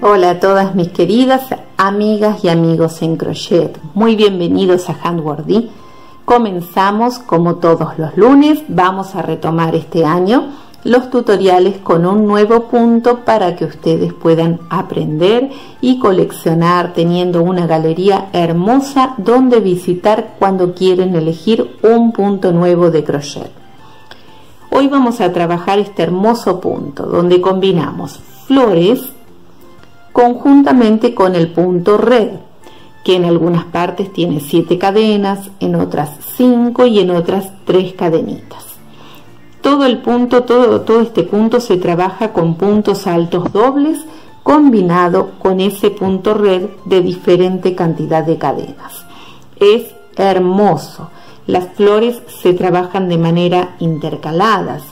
Hola a todas mis queridas amigas y amigos en crochet. Muy bienvenidos a Handwordy. Comenzamos como todos los lunes. Vamos a retomar este año los tutoriales con un nuevo punto para que ustedes puedan aprender y coleccionar teniendo una galería hermosa donde visitar cuando quieren elegir un punto nuevo de crochet. Hoy vamos a trabajar este hermoso punto donde combinamos flores conjuntamente con el punto red, que en algunas partes tiene 7 cadenas, en otras 5 y en otras 3 cadenitas. Todo el punto, todo, este punto se trabaja con puntos altos dobles combinado con ese punto red de diferente cantidad de cadenas. Es hermoso. Las flores se trabajan de manera intercaladas.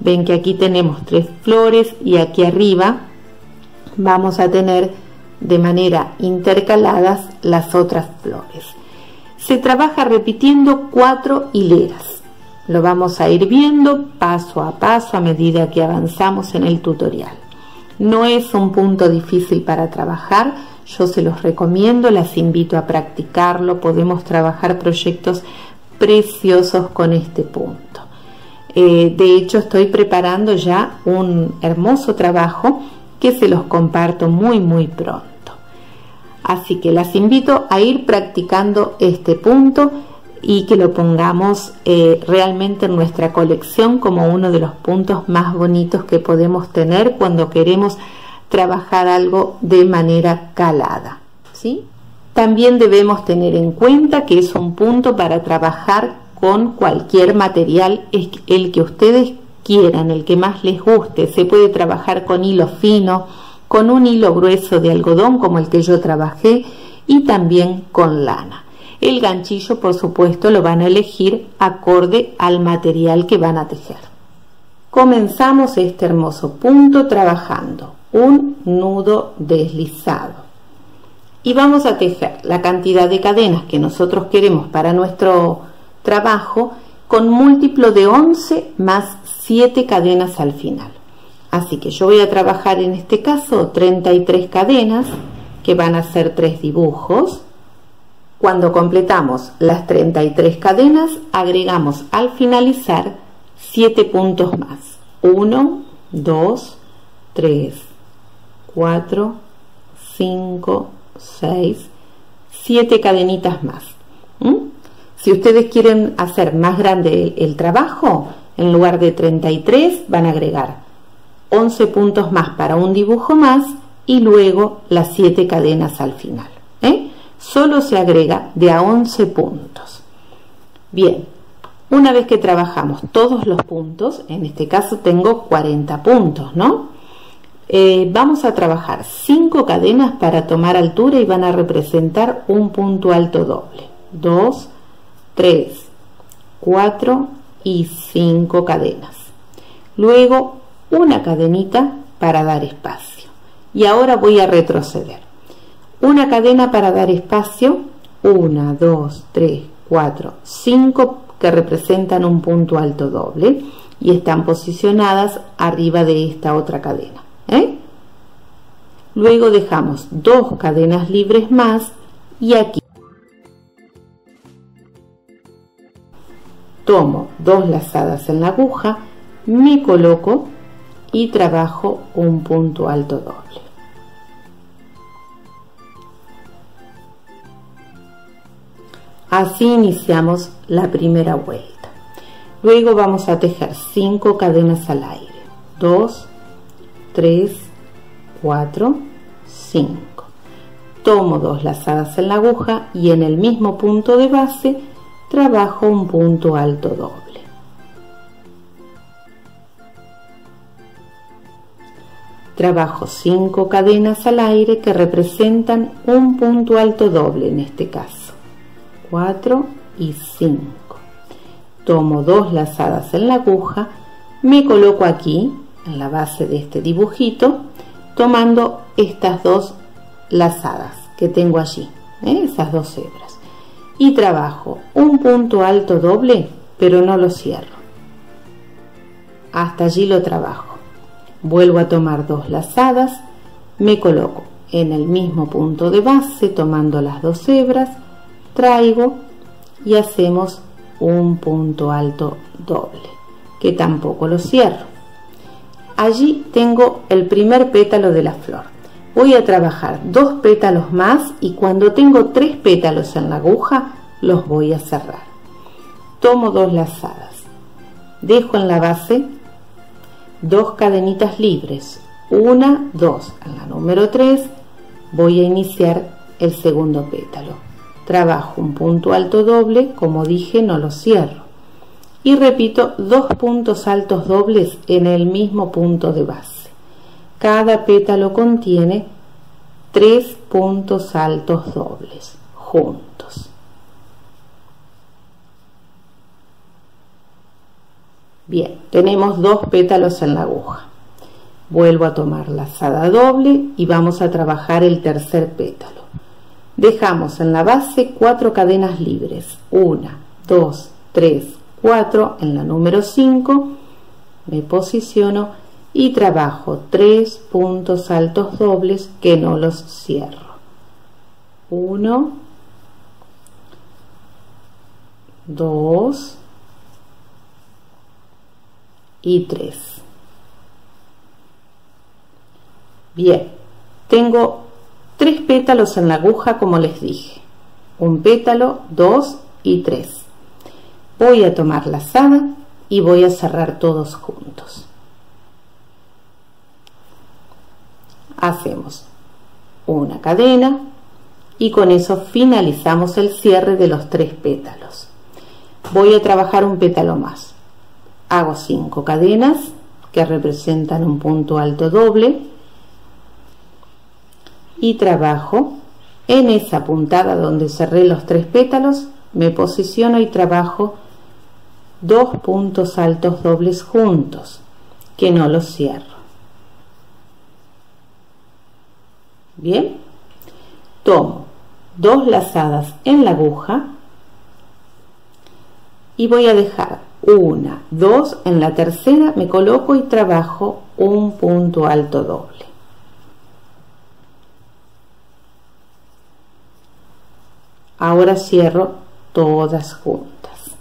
Ven que aquí tenemos tres flores y aquí arriba vamos a tener de manera intercaladas las otras flores. Se trabaja repitiendo cuatro hileras. Lo vamos a ir viendo paso a paso a medida que avanzamos en el tutorial. No es un punto difícil para trabajar, yo se los recomiendo, las invito a practicarlo, podemos trabajar proyectos preciosos con este punto. Eh, de hecho, estoy preparando ya un hermoso trabajo que se los comparto muy muy pronto. Así que las invito a ir practicando este punto y que lo pongamos eh, realmente en nuestra colección como uno de los puntos más bonitos que podemos tener cuando queremos trabajar algo de manera calada. ¿sí? También debemos tener en cuenta que es un punto para trabajar con cualquier material, el que ustedes quieran, el que más les guste. Se puede trabajar con hilo fino, con un hilo grueso de algodón como el que yo trabajé y también con lana. El ganchillo, por supuesto, lo van a elegir acorde al material que van a tejer. Comenzamos este hermoso punto trabajando un nudo deslizado. Y vamos a tejer la cantidad de cadenas que nosotros queremos para nuestro trabajo con múltiplo de 11 más 7 cadenas al final. Así que yo voy a trabajar en este caso 33 cadenas que van a ser tres dibujos. Cuando completamos las 33 cadenas agregamos al finalizar 7 puntos más. 1, 2, 3, 4, 5, 6, 7 cadenitas más. ¿Mm? Si ustedes quieren hacer más grande el trabajo, en lugar de 33 van a agregar 11 puntos más para un dibujo más y luego las 7 cadenas al final. ¿eh? Solo se agrega de a 11 puntos. Bien, una vez que trabajamos todos los puntos, en este caso tengo 40 puntos, ¿no? Eh, vamos a trabajar 5 cadenas para tomar altura y van a representar un punto alto doble. 2, 3, 4, y 5 cadenas. Luego una cadenita para dar espacio. Y ahora voy a retroceder. Una cadena para dar espacio, 1, 2, 3, 4, 5 que representan un punto alto doble y están posicionadas arriba de esta otra cadena. ¿eh? Luego dejamos dos cadenas libres más y aquí tomo dos lazadas en la aguja, me coloco y trabajo un punto alto doble. Así iniciamos la primera vuelta. Luego vamos a tejer 5 cadenas al aire. 2, 3, 4, 5. Tomo dos lazadas en la aguja y en el mismo punto de base trabajo un punto alto doble. Trabajo 5 cadenas al aire que representan un punto alto doble en este caso. 4 y 5. Tomo dos lazadas en la aguja, me coloco aquí en la base de este dibujito tomando estas dos lazadas que tengo allí, ¿eh? esas dos hebras y trabajo un punto alto doble, pero no lo cierro. hasta allí lo trabajo. Vuelvo a tomar dos lazadas, me coloco en el mismo punto de base tomando las dos hebras, traigo y hacemos un punto alto doble, que tampoco lo cierro. Allí tengo el primer pétalo de la flor. Voy a trabajar dos pétalos más y cuando tengo tres pétalos en la aguja los voy a cerrar. Tomo dos lazadas. Dejo en la base dos cadenitas libres. Una, dos. En la número tres voy a iniciar el segundo pétalo. Trabajo un punto alto doble, como dije no lo cierro. Y repito dos puntos altos dobles en el mismo punto de base. Cada pétalo contiene tres puntos altos dobles juntos. Bien, tenemos dos pétalos en la aguja. Vuelvo a tomar la lazada doble y vamos a trabajar el tercer pétalo. Dejamos en la base cuatro cadenas libres. Una, dos, tres, cuatro. En la número 5 me posiciono y trabajo tres puntos altos dobles que no los cierro. Uno, dos y tres. Bien, tengo tres pétalos en la aguja como les dije. Un pétalo, dos y tres. Voy a tomar la lazada y voy a cerrar todos juntos. hacemos una cadena y con eso finalizamos el cierre de los tres pétalos. Voy a trabajar un pétalo más. Hago cinco cadenas que representan un punto alto doble y trabajo en esa puntada donde cerré los tres pétalos, me posiciono y trabajo dos puntos altos dobles juntos, que no los cierro. Bien, tomo dos lazadas en la aguja y voy a dejar una, dos, en la tercera me coloco y trabajo un punto alto doble. Ahora cierro todas juntas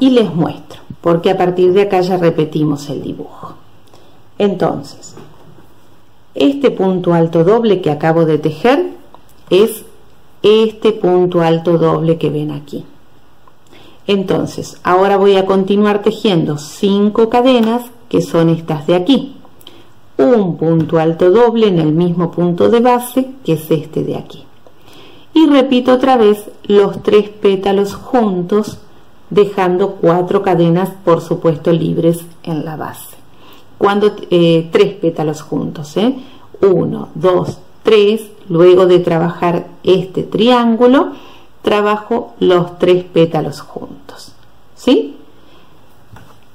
y les muestro, porque a partir de acá ya repetimos el dibujo. Entonces, este punto alto doble que acabo de tejer es este punto alto doble que ven aquí. Entonces, ahora voy a continuar tejiendo 5 cadenas que son estas de aquí. Un punto alto doble en el mismo punto de base que es este de aquí. Y repito otra vez los tres pétalos juntos dejando cuatro cadenas por supuesto libres en la base cuando eh, tres pétalos juntos, ¿eh? Uno, dos, tres, luego de trabajar este triángulo, trabajo los tres pétalos juntos, ¿sí?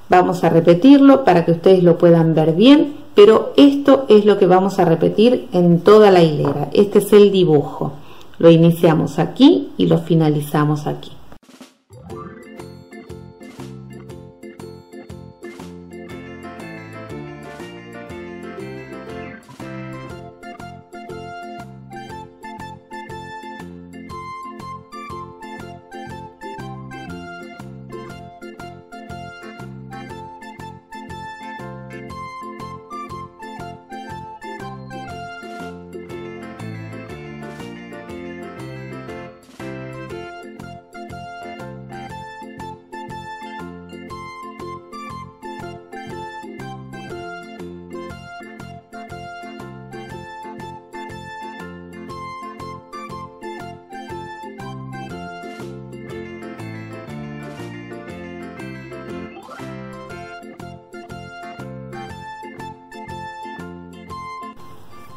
Vamos a repetirlo para que ustedes lo puedan ver bien, pero esto es lo que vamos a repetir en toda la hilera. Este es el dibujo. Lo iniciamos aquí y lo finalizamos aquí.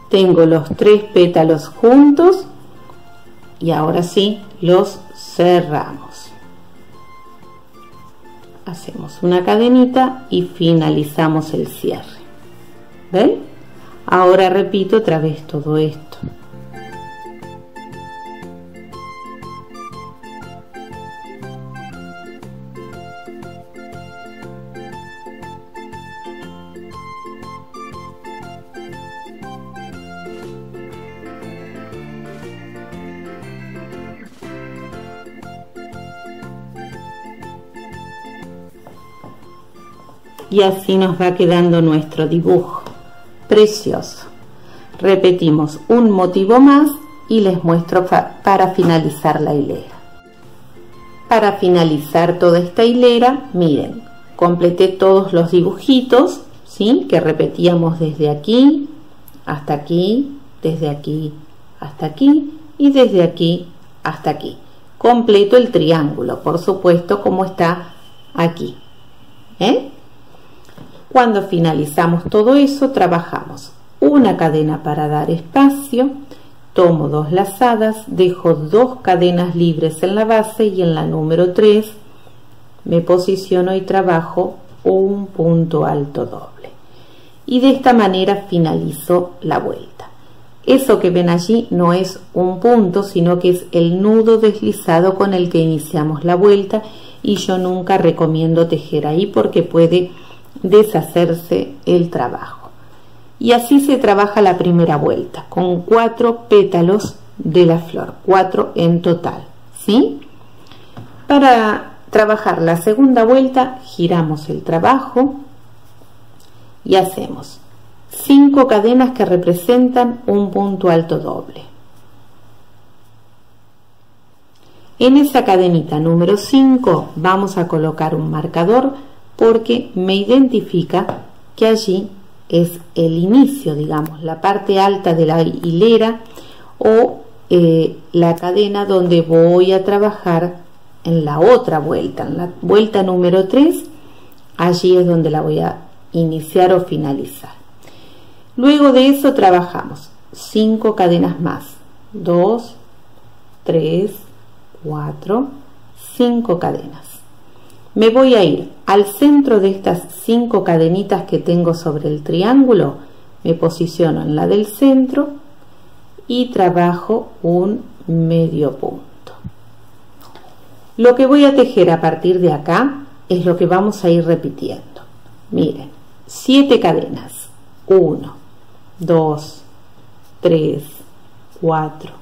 Tengo los tres pétalos juntos y ahora sí los cerramos. Hacemos una cadenita y finalizamos el cierre. ¿ven? ahora repito otra vez todo esto y así nos va quedando nuestro dibujo. Precioso. Repetimos un motivo más y les muestro para finalizar la hilera. Para finalizar toda esta hilera, miren, completé todos los dibujitos, ¿sí? Que repetíamos desde aquí hasta aquí, desde aquí hasta aquí y desde aquí hasta aquí. Completo el triángulo, por supuesto, como está aquí. ¿eh? Cuando finalizamos todo eso, trabajamos una cadena para dar espacio, tomo dos lazadas, dejo dos cadenas libres en la base y en la número 3 me posiciono y trabajo un punto alto doble. Y de esta manera finalizo la vuelta. Eso que ven allí no es un punto, sino que es el nudo deslizado con el que iniciamos la vuelta y yo nunca recomiendo tejer ahí porque puede deshacerse el trabajo. Y así se trabaja la primera vuelta, con cuatro pétalos de la flor, cuatro en total, ¿sí? Para trabajar la segunda vuelta, giramos el trabajo y hacemos 5 cadenas que representan un punto alto doble. En esa cadenita número 5 vamos a colocar un marcador porque me identifica que allí es el inicio, digamos, la parte alta de la hilera o eh, la cadena donde voy a trabajar en la otra vuelta, en la vuelta número 3, allí es donde la voy a iniciar o finalizar. Luego de eso trabajamos 5 cadenas más, 2, 3, 4, 5 cadenas. Me voy a ir al centro de estas 5 cadenitas que tengo sobre el triángulo, me posiciono en la del centro y trabajo un medio punto. Lo que voy a tejer a partir de acá es lo que vamos a ir repitiendo. Miren, 7 cadenas. 1, 2, 3, 4,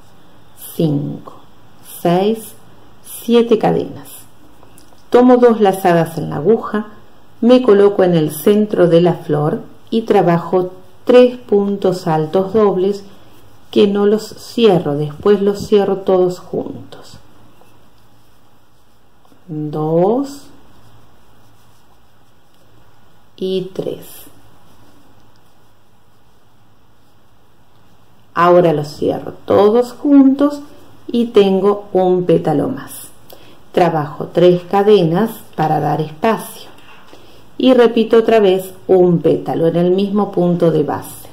5, 6, 7 cadenas. Tomo dos lazadas en la aguja, me coloco en el centro de la flor y trabajo tres puntos altos dobles que no los cierro, después los cierro todos juntos. 2 y 3. Ahora los cierro todos juntos y tengo un pétalo más. Trabajo tres cadenas para dar espacio. Y repito otra vez un pétalo en el mismo punto de base.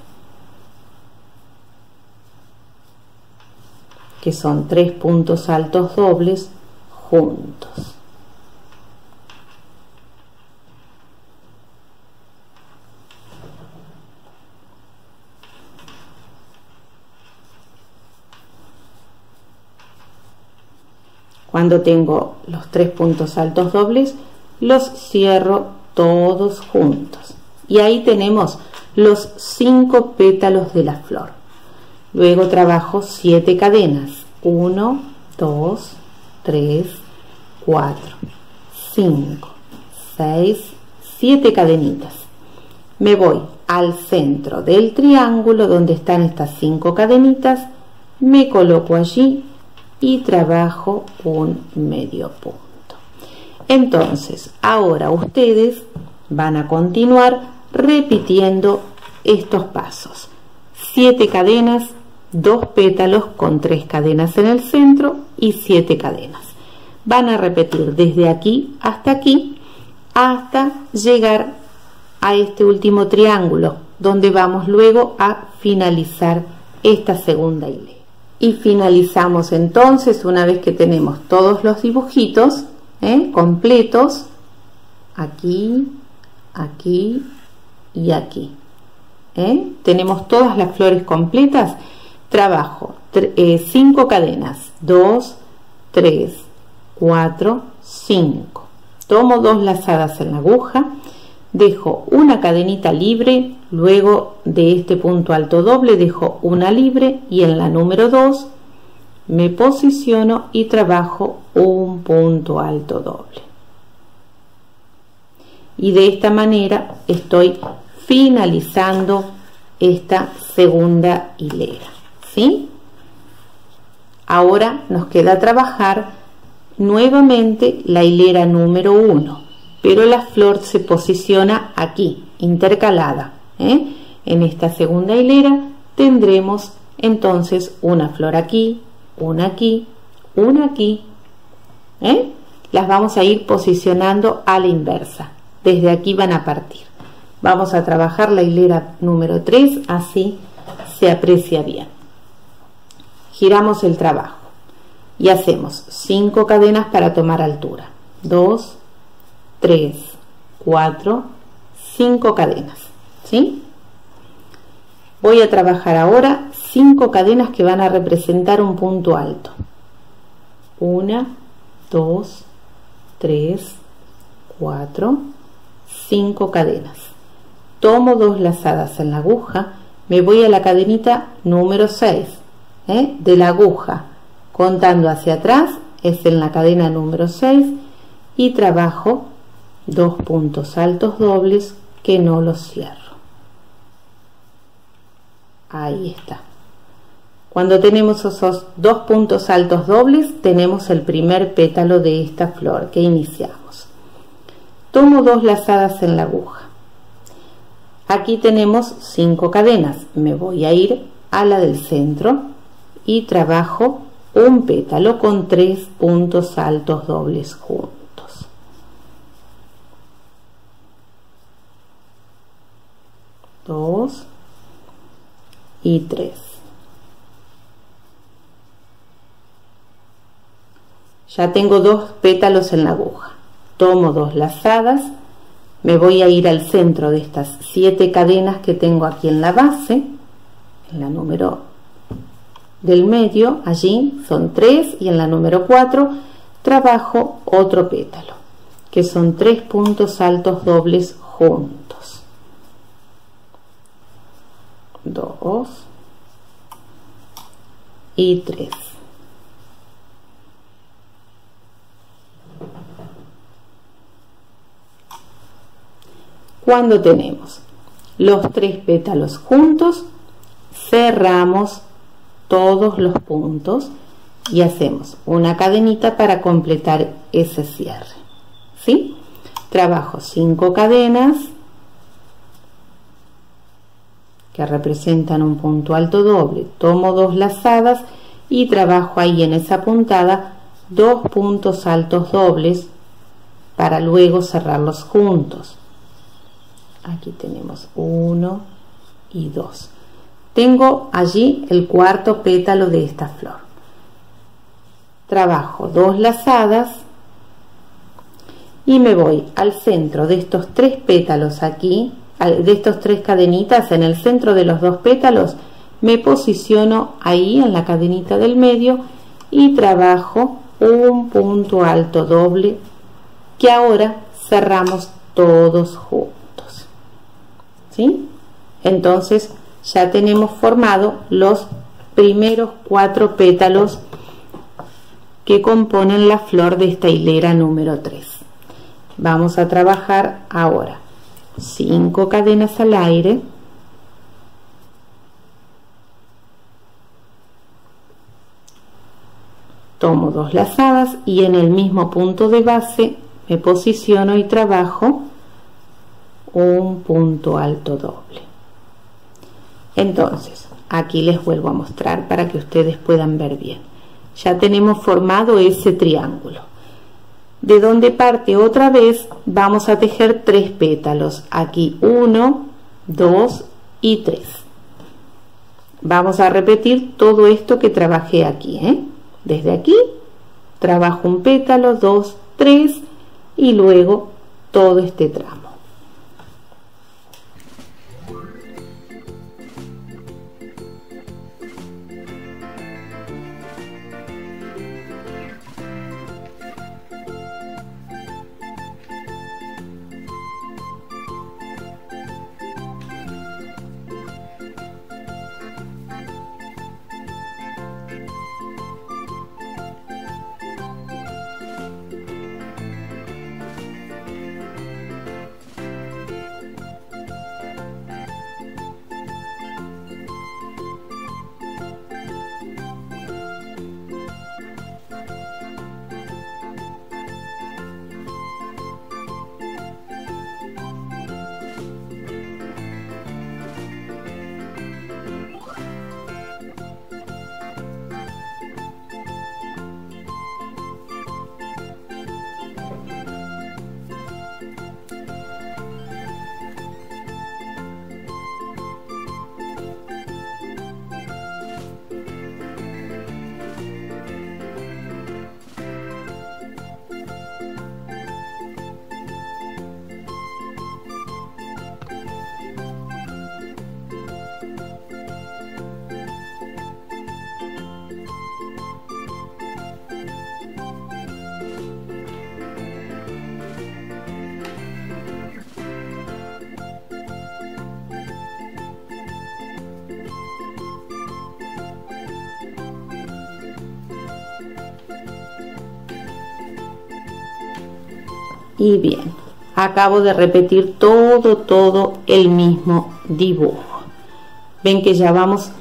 Que son tres puntos altos dobles juntos. Cuando tengo los tres puntos altos dobles, los cierro todos juntos. Y ahí tenemos los cinco pétalos de la flor. Luego trabajo siete cadenas. 1, 2, 3, 4, 5, 6, 7 cadenitas. Me voy al centro del triángulo donde están estas cinco cadenitas, me coloco allí y trabajo un medio punto. Entonces, ahora ustedes van a continuar repitiendo estos pasos. Siete cadenas, dos pétalos con tres cadenas en el centro y siete cadenas. Van a repetir desde aquí hasta aquí hasta llegar a este último triángulo donde vamos luego a finalizar esta segunda hilera y finalizamos entonces una vez que tenemos todos los dibujitos ¿eh? completos aquí aquí y aquí ¿eh? tenemos todas las flores completas trabajo 5 eh, cadenas 2 3 4 5 tomo dos lazadas en la aguja dejo una cadenita libre, luego de este punto alto doble dejo una libre y en la número 2 me posiciono y trabajo un punto alto doble. y de esta manera estoy finalizando esta segunda hilera ¿sí? ahora nos queda trabajar nuevamente la hilera número 1 pero la flor se posiciona aquí intercalada ¿eh? en esta segunda hilera tendremos entonces una flor aquí una aquí una aquí ¿eh? las vamos a ir posicionando a la inversa. Desde aquí van a partir. Vamos a trabajar la hilera número 3 así se aprecia bien. Giramos el trabajo y hacemos 5 cadenas para tomar altura. 2 3 4 5 cadenas ¿sí? voy a trabajar ahora 5 cadenas que van a representar un punto alto 1 2 3 4 5 cadenas tomo dos lazadas en la aguja me voy a la cadenita número 6 ¿eh? de la aguja contando hacia atrás es en la cadena número 6 y trabajo dos puntos altos dobles que no los cierro ahí está. Cuando tenemos esos dos puntos altos dobles tenemos el primer pétalo de esta flor que iniciamos. Tomo dos lazadas en la aguja. Aquí tenemos cinco cadenas. Me voy a ir a la del centro y trabajo un pétalo con tres puntos altos dobles juntos. Dos y tres. Ya tengo dos pétalos en la aguja. Tomo dos lazadas. Me voy a ir al centro de estas siete cadenas que tengo aquí en la base en la número del medio allí son tres y en la número 4 trabajo otro pétalo que son tres puntos altos dobles juntos dos y tres Cuando tenemos los tres pétalos juntos, cerramos todos los puntos y hacemos una cadenita para completar ese cierre. ¿Sí? Trabajo cinco cadenas que representan un punto alto doble. Tomo dos lazadas y trabajo ahí en esa puntada dos puntos altos dobles para luego cerrarlos juntos. Aquí tenemos uno y dos. Tengo allí el cuarto pétalo de esta flor. Trabajo dos lazadas y me voy al centro de estos tres pétalos aquí de estos tres cadenitas en el centro de los dos pétalos me posiciono ahí en la cadenita del medio y trabajo un punto alto doble que ahora cerramos todos juntos ¿sí? Entonces ya tenemos formado los primeros cuatro pétalos que componen la flor de esta hilera número 3. Vamos a trabajar ahora cinco cadenas al aire. Tomo dos lazadas y en el mismo punto de base me posiciono y trabajo un punto alto doble. Entonces aquí les vuelvo a mostrar para que ustedes puedan ver bien. Ya tenemos formado ese triángulo de donde parte otra vez vamos a tejer tres pétalos. Aquí uno dos y tres. Vamos a repetir todo esto que trabajé aquí ¿eh? desde aquí trabajo un pétalo dos tres y luego todo este tramo y bien acabo de repetir todo todo el mismo dibujo. Ven que ya vamos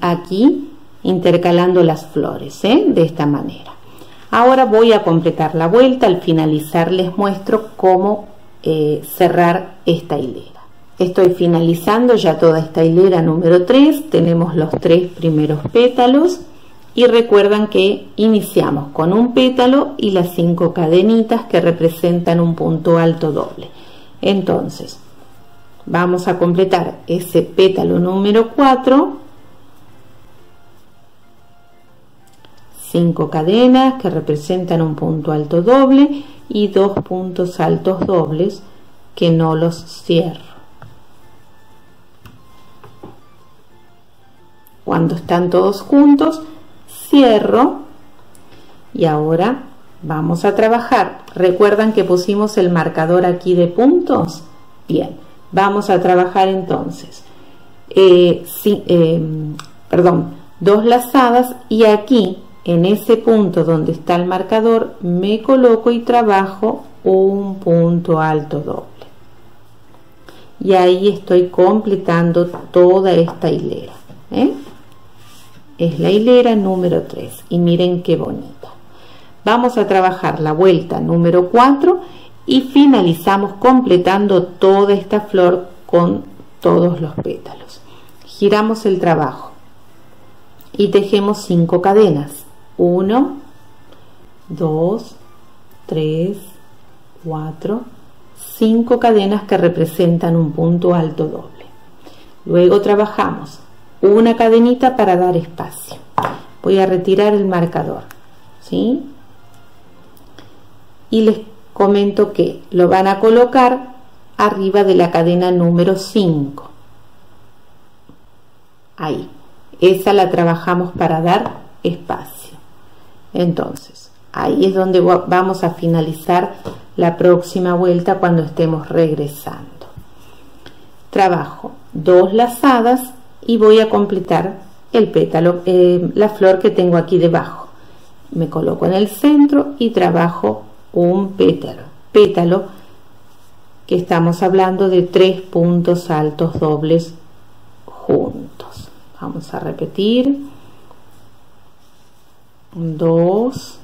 aquí intercalando las flores ¿eh? de esta manera. Ahora voy a completar la vuelta. Al finalizar les muestro cómo eh, cerrar esta hilera. Estoy finalizando ya toda esta hilera número 3 tenemos los tres primeros pétalos y recuerdan que iniciamos con un pétalo y las cinco cadenitas que representan un punto alto doble. Entonces vamos a completar ese pétalo número 4 cinco cadenas que representan un punto alto doble y dos puntos altos dobles que no los cierro. Cuando están todos juntos cierro y ahora vamos a trabajar. ¿Recuerdan que pusimos el marcador aquí de puntos? Bien, vamos a trabajar entonces. Eh, em, perdón, dos lazadas y aquí en ese punto donde está el marcador me coloco y trabajo un punto alto doble. Y ahí estoy completando toda esta hilera. ¿eh? Es la hilera número 3 y miren qué bonita. Vamos a trabajar la vuelta número 4 y finalizamos completando toda esta flor con todos los pétalos. Giramos el trabajo y tejemos 5 cadenas. 1, 2, 3, 4, 5 cadenas que representan un punto alto doble. Luego trabajamos una cadenita para dar espacio. Voy a retirar el marcador ¿sí? y les comento que lo van a colocar arriba de la cadena número 5 ahí. Esa la trabajamos para dar espacio. Entonces ahí es donde vamos a finalizar la próxima vuelta cuando estemos regresando. Trabajo dos lazadas y voy a completar el pétalo, eh, la flor que tengo aquí debajo. Me coloco en el centro y trabajo un pétalo. Pétalo que estamos hablando de tres puntos altos dobles juntos. Vamos a repetir. Dos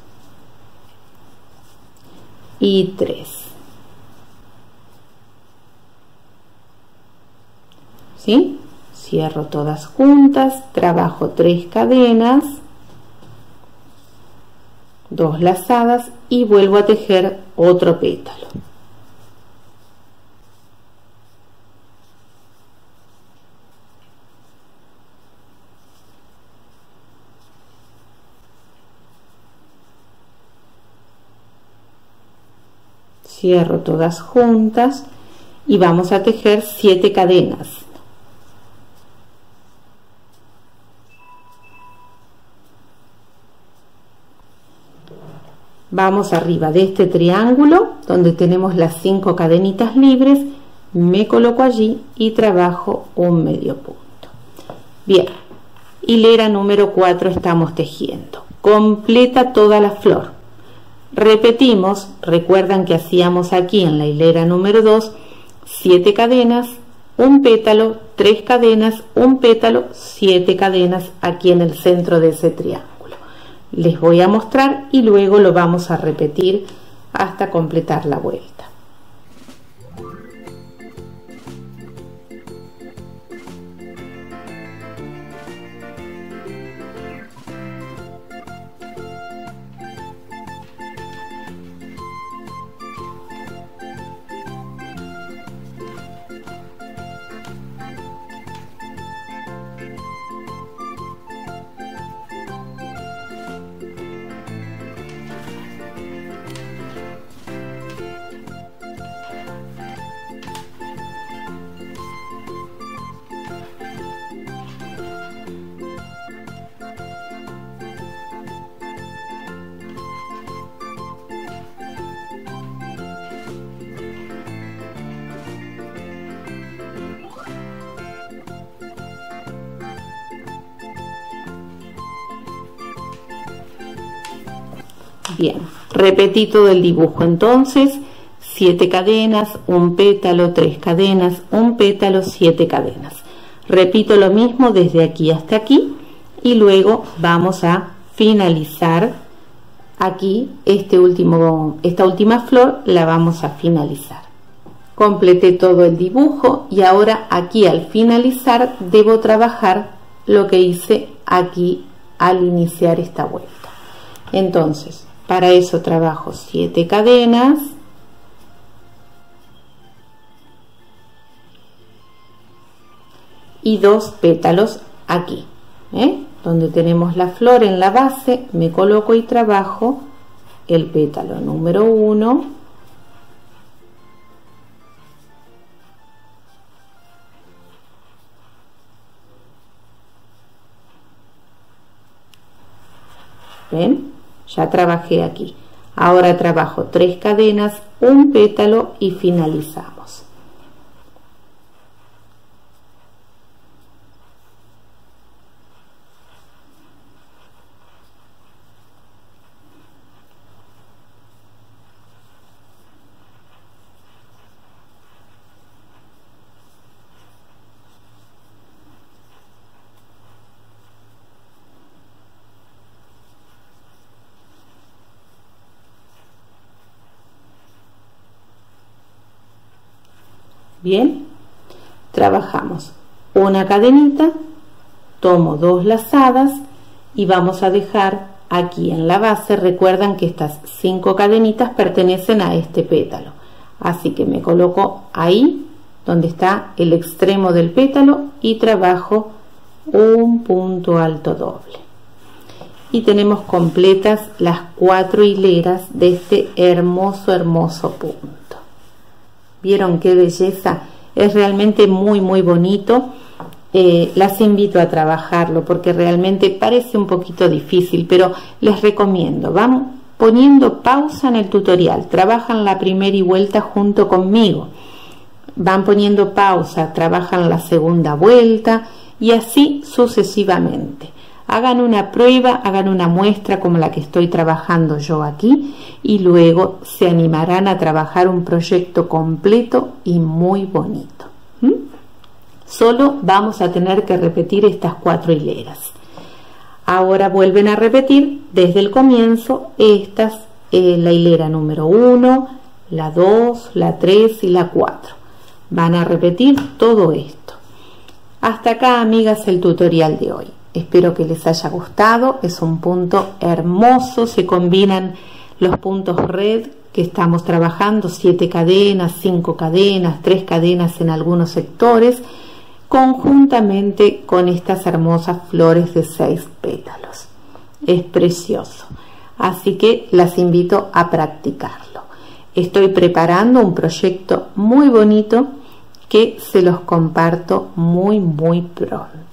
y tres. ¿Sí? Cierro todas juntas, trabajo tres cadenas, dos lazadas y vuelvo a tejer otro pétalo. Cierro todas juntas y vamos a tejer siete cadenas. Vamos arriba de este triángulo donde tenemos las cinco cadenitas libres. Me coloco allí y trabajo un medio punto. Bien. Hilera número 4 estamos tejiendo. Completa toda la flor. Repetimos recuerdan que hacíamos aquí en la hilera número 2 7 cadenas un pétalo, tres cadenas, un pétalo, siete cadenas aquí en el centro de ese triángulo les voy a mostrar y luego lo vamos a repetir hasta completar la vuelta. Bien, repetí todo el dibujo entonces, 7 cadenas, un pétalo, 3 cadenas, un pétalo, 7 cadenas. Repito lo mismo desde aquí hasta aquí y luego vamos a finalizar aquí este último, esta última flor la vamos a finalizar. Completé todo el dibujo y ahora aquí al finalizar debo trabajar lo que hice aquí al iniciar esta vuelta. Entonces, para eso trabajo 7 cadenas, y dos pétalos aquí ¿eh? donde tenemos la flor en la base me coloco y trabajo el pétalo número uno ¿Ven? Ya trabajé aquí. Ahora trabajo tres cadenas, un pétalo y finalizamos. Bien, trabajamos una cadenita, tomo dos lazadas y vamos a dejar aquí en la base, recuerdan que estas cinco cadenitas pertenecen a este pétalo. Así que me coloco ahí donde está el extremo del pétalo y trabajo un punto alto doble. Y tenemos completas las cuatro hileras de este hermoso, hermoso punto. ¿Vieron qué belleza? Es realmente muy, muy bonito. Eh, las invito a trabajarlo porque realmente parece un poquito difícil, pero les recomiendo. Van poniendo pausa en el tutorial, trabajan la primera y vuelta junto conmigo. Van poniendo pausa, trabajan la segunda vuelta y así sucesivamente hagan una prueba, hagan una muestra como la que estoy trabajando yo aquí y luego se animarán a trabajar un proyecto completo y muy bonito. Solo vamos a tener que repetir estas cuatro hileras. Ahora vuelven a repetir desde el comienzo estas, eh, la hilera número 1, la 2, la 3 y la 4. Van a repetir todo esto. Hasta acá, amigas, el tutorial de hoy. Espero que les haya gustado. Es un punto hermoso. Se combinan los puntos red que estamos trabajando, siete cadenas, cinco cadenas, tres cadenas en algunos sectores, conjuntamente con estas hermosas flores de seis pétalos. Es precioso. Así que las invito a practicarlo. Estoy preparando un proyecto muy bonito que se los comparto muy, muy pronto.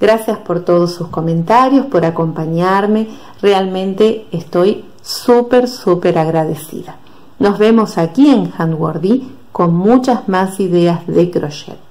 Gracias por todos sus comentarios, por acompañarme. Realmente estoy súper, súper agradecida. Nos vemos aquí en Handwordy con muchas más ideas de crochet.